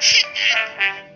哼